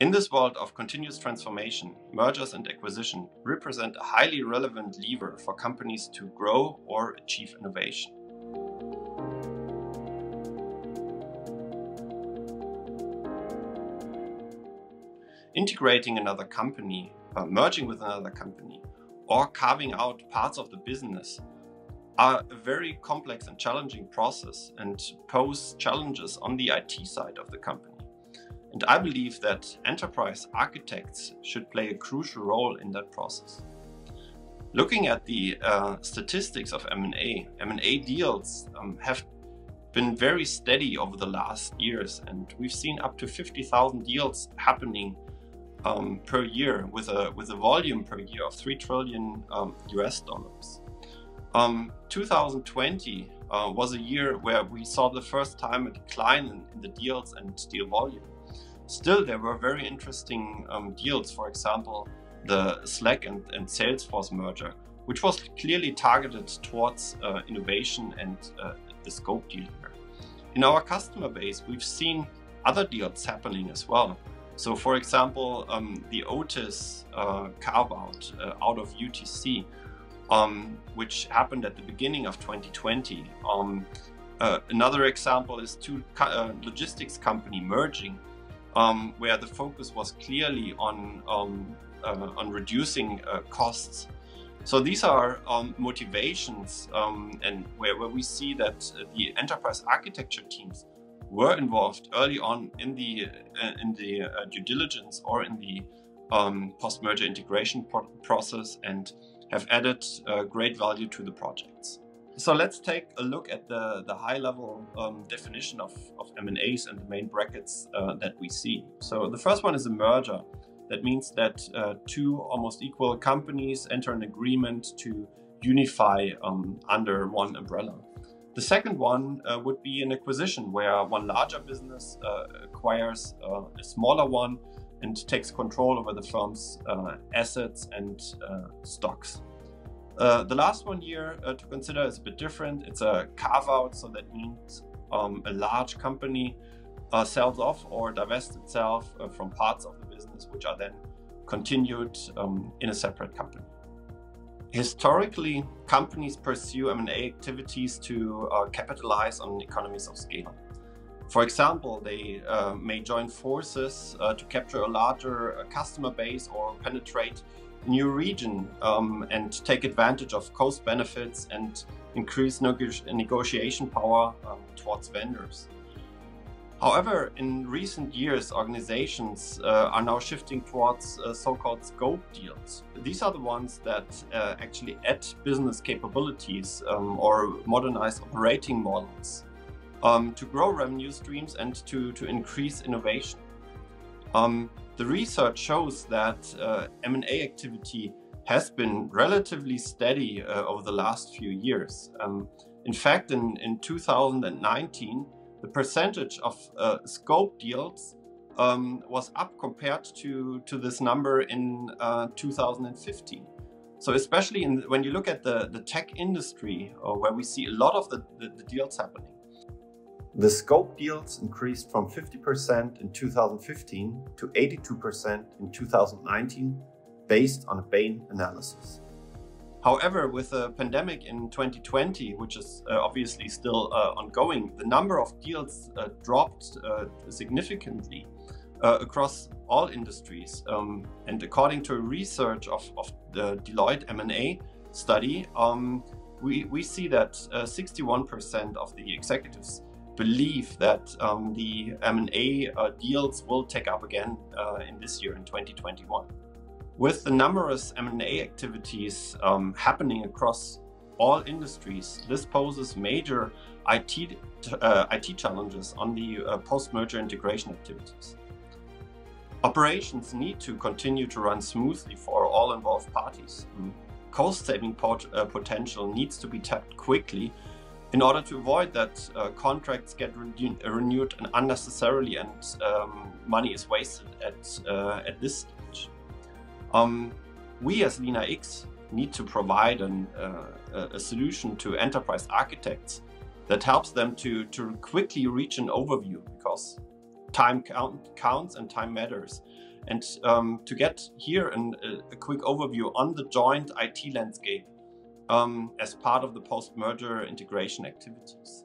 In this world of continuous transformation, mergers and acquisition represent a highly relevant lever for companies to grow or achieve innovation. Integrating another company, uh, merging with another company, or carving out parts of the business are a very complex and challenging process and pose challenges on the IT side of the company. And I believe that enterprise architects should play a crucial role in that process. Looking at the uh, statistics of M&A, M&A deals um, have been very steady over the last years, and we've seen up to 50,000 deals happening um, per year with a with a volume per year of three trillion um, US dollars. Um, 2020 uh, was a year where we saw the first time a decline in, in the deals and deal volume. Still, there were very interesting um, deals. For example, the Slack and, and, Salesforce merger, which was clearly targeted towards uh, innovation and uh, the scope deal here. In our customer base, we've seen other deals happening as well. So, for example, um, the Otis uh, carve out uh, out of UTC, um, which happened at the beginning of 2020. Um, uh, another example is two co uh, logistics company merging, um, where the focus was clearly on um, uh, on reducing uh, costs. So these are um, motivations, and where, where we see that the enterprise architecture teams were involved early on in the uh, in the uh, due diligence or in the um, post-merger integration process and have added uh, great value to the projects. So let's take a look at the, the high-level um, definition of, of M&As and the main brackets uh, that we see. So the first one is a merger. That means that uh, two almost equal companies enter an agreement to unify um, under one umbrella. The second one uh, would be an acquisition where one larger business uh, acquires uh, a smaller one and takes control over the firm's uh, assets and stocks. Uh, the last one here to consider is a bit different. It's a carve out, so that means um, a large company sells off or divests itself from parts of the business, which are then continued um, in a separate company. Historically, companies pursue M&A activities to uh, capitalize on economies of scale. For example, they uh, may join forces uh, to capture a larger uh, customer base or penetrate new region um, and take advantage of cost benefits and increase negotiation power um, towards vendors. However, in recent years, organizations uh, are now shifting towards uh, so-called scope deals. These are the ones that uh, actually add business capabilities um, or modernize operating models um, to grow revenue streams and to, to increase innovation. Um, the research shows that uh, M&A activity has been relatively steady uh, over the last few years. Um, in fact, in, in 2019, the percentage of uh, scope deals um, was up compared to, to this number in uh, 2015. So especially in, when you look at the, the tech industry, uh, where we see a lot of the, the, the deals happening. The scope deals increased from 50% in 2015 to 82% in 2019 based on a Bain analysis. However, with the pandemic in 2020, which is uh, obviously still uh, ongoing, the number of deals uh, dropped uh, significantly uh, across all industries. Um, and according to a research of, of the Deloitte M&A study, um, we, we see that 61% uh, of the executives believe that um, the M&A deals will take up again in this year, in 2021. With the numerous M&A activities um, happening across all industries, this poses major IT, uh, IT challenges on the uh, post-merger integration activities. Operations need to continue to run smoothly for all involved parties. Mm. Cost-saving pot uh, potential needs to be tapped quickly in order to avoid that uh, contracts get re renewed unnecessarily and um, money is wasted at, uh, at this um, we as LeanIX need to provide an, uh, a solution to enterprise architects that helps them to, to quickly reach an overview because time count, counts and time matters. And um, to get here an, a, quick overview on the joint IT landscape um, as part of the post-merger integration activities.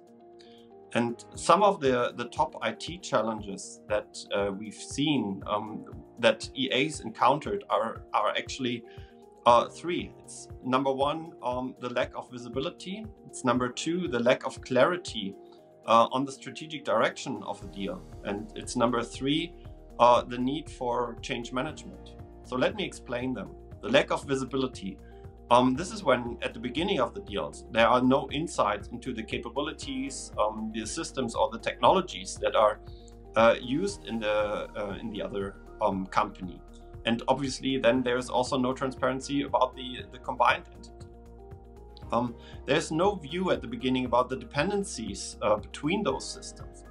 And some of the, the top IT challenges that uh, we've seen um, that EAs encountered are, are actually uh, three. It's number one, um, the lack of visibility. It's number two, the lack of clarity uh, on the strategic direction of the deal. And it's number three, uh, the need for change management. So let me explain them. The lack of visibility. Um, this is when, at the beginning of the deals, there are no insights into the capabilities, um, the systems, or the technologies that are uh, used in the uh, in the other um, company. And obviously, then there's also no transparency about the the combined entity. Um, there's no view at the beginning about the dependencies uh, between those systems.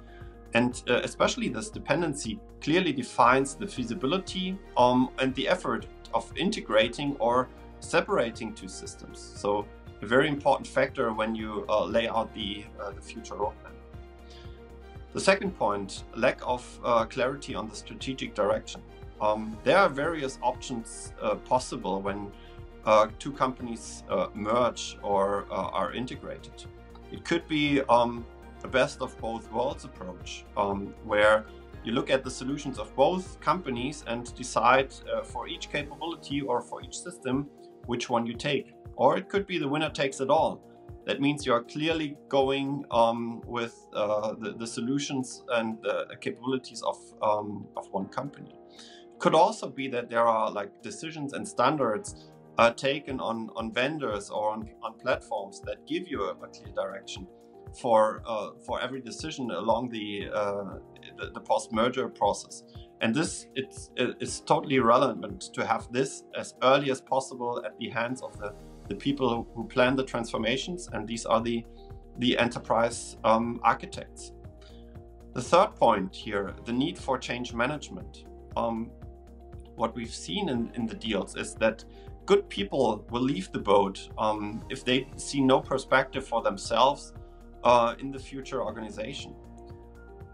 And uh, especially this dependency clearly defines the feasibility um, and the effort of integrating or separating two systems. So a very important factor when you uh, lay out the, uh, the future roadmap. The second point, lack of uh, clarity on the strategic direction. Um, there are various options uh, possible when uh, two companies merge or are integrated. It could be um, a best of both worlds approach, um, where you look at the solutions of both companies and decide uh, for each capability or for each system which one you take. Or it could be the winner takes it all. That means you are clearly going um, with uh, the, the, solutions and the capabilities of, um, of one company. It could also be that there are like decisions and standards uh, taken on, on vendors or on, on platforms that give you a, a clear direction for uh, for every decision along the uh, the, the post merger process. And this it's it's totally relevant to have this as early as possible at the hands of the the people who plan the transformations, and these are the the enterprise um, architects. The third point here, the need for change management. Um, what we've seen in, in the deals is that good people will leave the boat um, if they see no perspective for themselves uh, in the future organization.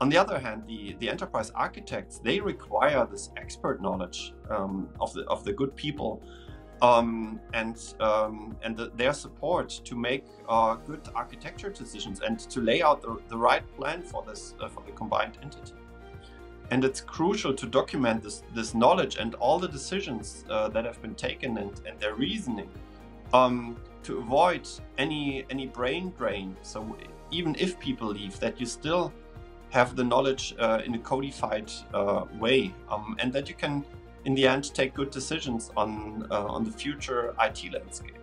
On the other hand, the, the enterprise architects, they require this expert knowledge um, of, the, of the good people um, and, um, and the, their support to make uh, good architecture decisions and to lay out the, the right plan for, this, uh, for the combined entity. And it's crucial to document this, this knowledge and all the decisions uh, that have been taken and, and their reasoning um, to avoid any, any brain drain. So even if people leave, that you still have the knowledge uh, in a codified uh, way, um, and that you can, in the end, take good decisions on uh, on the future IT landscape.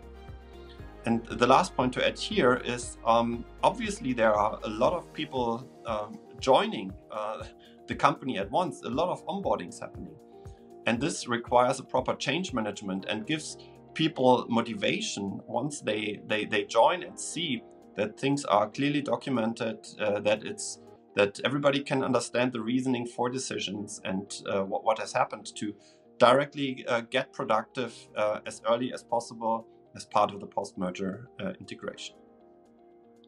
And the last point to add here is um, obviously there are a lot of people um, joining uh, the company at once, a lot of onboardings happening. And this requires a proper change management and gives people motivation once they, they, they join and see that things are clearly documented, uh, that it's that everybody can understand the reasoning for decisions and uh, what, what has happened to directly uh, get productive uh, as early as possible as part of the post-merger uh, integration.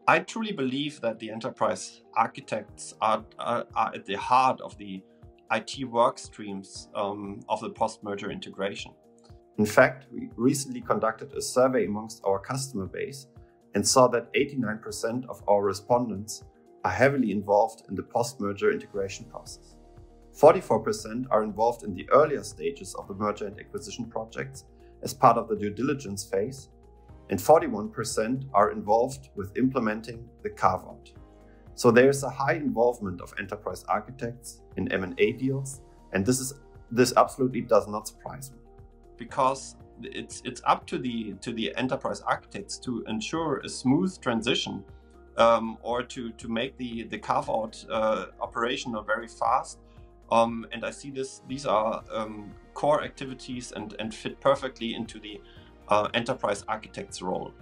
I truly believe that the enterprise architects are, are, are at the heart of the IT work streams um, of the post-merger integration. In fact, we recently conducted a survey amongst our customer base and saw that 89% of our respondents are heavily involved in the post merger integration process. 44% are involved in the earlier stages of the merger and acquisition projects as part of the due diligence phase, and 41% are involved with implementing the carve out. So there is a high involvement of enterprise architects in M&A deals, and this is this absolutely does not surprise me. Because it's it's up to the to the enterprise architects to ensure a smooth transition um, or to to make the the carve out uh, operational very fast. Um, and I see this these are um, core activities and and fit perfectly into the uh, enterprise architect's role.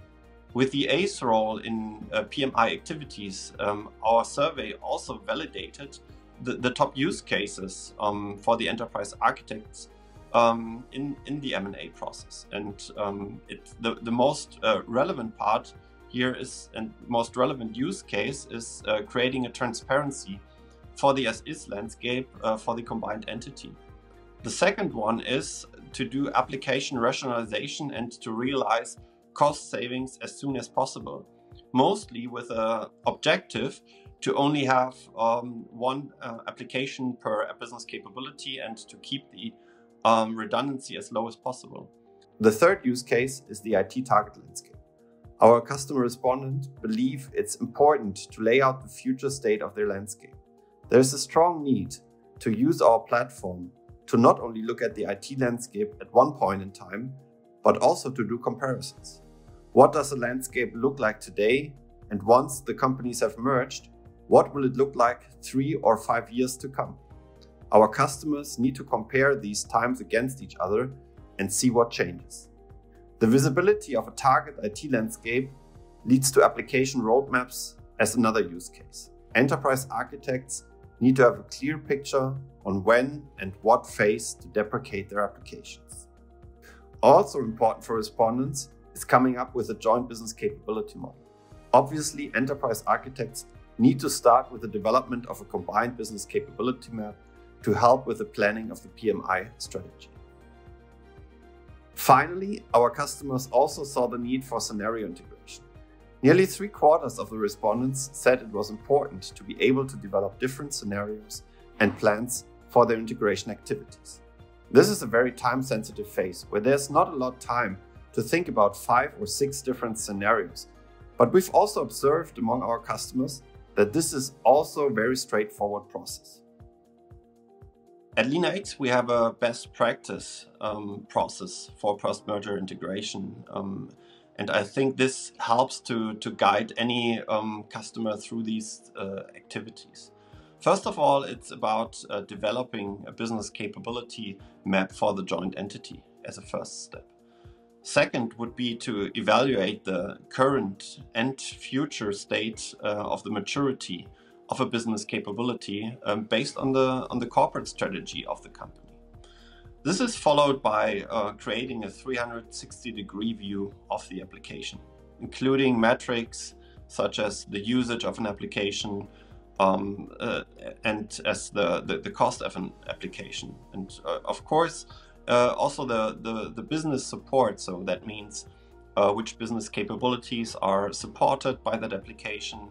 With the ACE role in uh, PMI activities, um, our survey also validated the, the top use cases um, for the enterprise architects um, in in the M&A process. And it, the the most uh, relevant part here is and most relevant use case is uh, creating a transparency for the as-is landscape uh, for the combined entity. The second one is to do application rationalization and to realize cost savings as soon as possible, mostly with an objective to only have um, one uh, application per business capability and to keep the um, redundancy as low as possible. The third use case is the IT target landscape. Our customer respondent believe it's important to lay out the future state of their landscape. There is a strong need to use our platform to not only look at the IT landscape at one point in time, but also to do comparisons. What does the landscape look like today? And once the companies have merged, what will it look like three or five years to come? Our customers need to compare these times against each other and see what changes. The visibility of a target IT landscape leads to application roadmaps as another use case. Enterprise architects need to have a clear picture on when and what phase to deprecate their applications. Also important for respondents is coming up with a joint business capability model. Obviously, enterprise architects need to start with the development of a combined business capability map to help with the planning of the PMI strategy. Finally, our customers also saw the need for scenario integration. Nearly three quarters of the respondents said it was important to be able to develop different scenarios and plans for their integration activities. This is a very time sensitive phase where there's not a lot of time to think about five or six different scenarios. But we've also observed among our customers that this is also a very straightforward process. At LeanIX, we have a best practice um, process for post-merger integration. Um, and I think this helps to, to guide any um, customer through these uh, activities. First of all, it's about uh, developing a business capability map for the joint entity as a first step. Second would be to evaluate the current and future state uh, of the maturity of a business capability um, based on the, on the corporate strategy of the company. This is followed by uh, creating a 360 degree view of the application, including metrics such as the usage of an application um, uh, and as the, the, the, cost of an application. And uh, of course, uh, also the, the, the, business support. So that means uh, which business capabilities are supported by that application,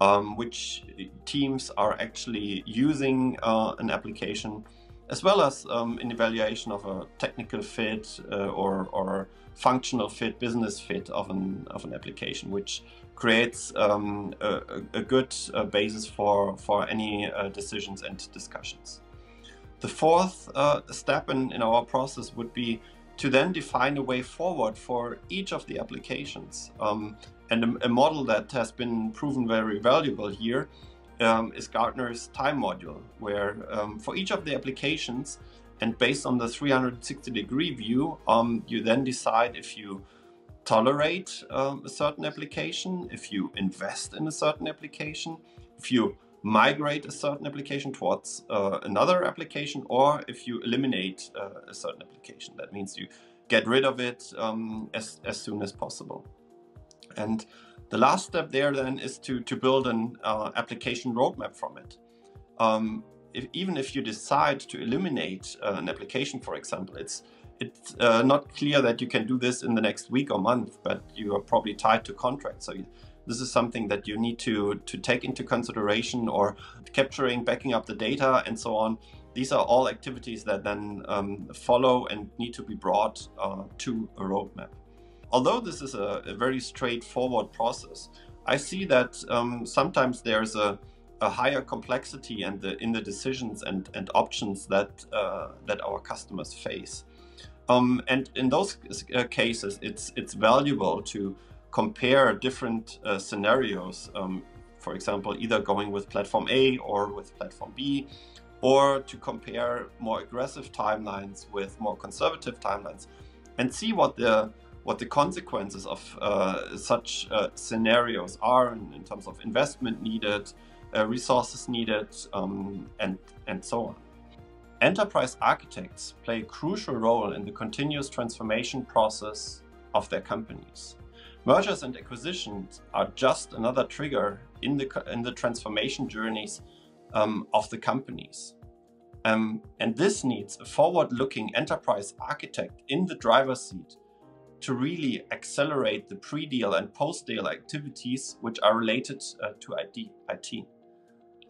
um, which teams are actually using uh, an application, as well as um, an evaluation of a technical fit uh, or, or functional fit, business fit of an, of an application, which creates um, a, a, good uh, basis for, for any uh, decisions and discussions. The fourth uh, step in, in our process would be to then define a way forward for each of the applications. Um, and a, a, model that has been proven very valuable here um, is Gartner's time module, where um, for each of the applications, and based on the 360 degree view, um, you then decide if you tolerate um, a certain application, if you invest in a certain application, if you migrate a certain application towards uh, another application or if you eliminate uh, a certain application. That means you get rid of it um, as, as soon as possible. And the last step there then is to, to build an uh, application roadmap from it. Um, if, even if you decide to eliminate uh, an application, for example, it's it's uh, not clear that you can do this in the next week or month, but you are probably tied to contracts. So you, this is something that you need to, to take into consideration or capturing, backing up the data and so on. These are all activities that then um, follow and need to be brought uh, to a roadmap. Although this is a, a, very straightforward process, I see that um, sometimes there's a, a, higher complexity and the, in the decisions and, and options that uh, that our customers face. Um, and in those uh, cases, it's it's valuable to compare different uh, scenarios. Um, for example, either going with platform A or with platform B, or to compare more aggressive timelines with more conservative timelines, and see what the what the consequences of uh, such uh, scenarios are in, in, terms of investment needed, uh, resources needed, um, and and so on. Enterprise architects play a crucial role in the continuous transformation process of their companies. Mergers and acquisitions are just another trigger in the, in the transformation journeys um, of the companies. Um, and this needs a forward looking enterprise architect in the driver's seat to really accelerate the pre deal and post deal activities which are related uh, to IT.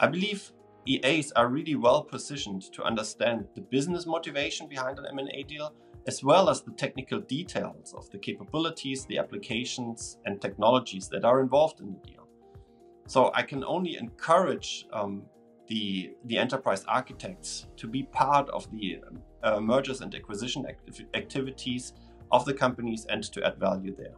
I believe EAs are really well positioned to understand the business motivation behind an M&A deal as well as the technical details of the capabilities, the applications and technologies that are involved in the deal. So I can only encourage um, the, the enterprise architects to be part of the uh, mergers and acquisition act- activities of the companies and to add value there.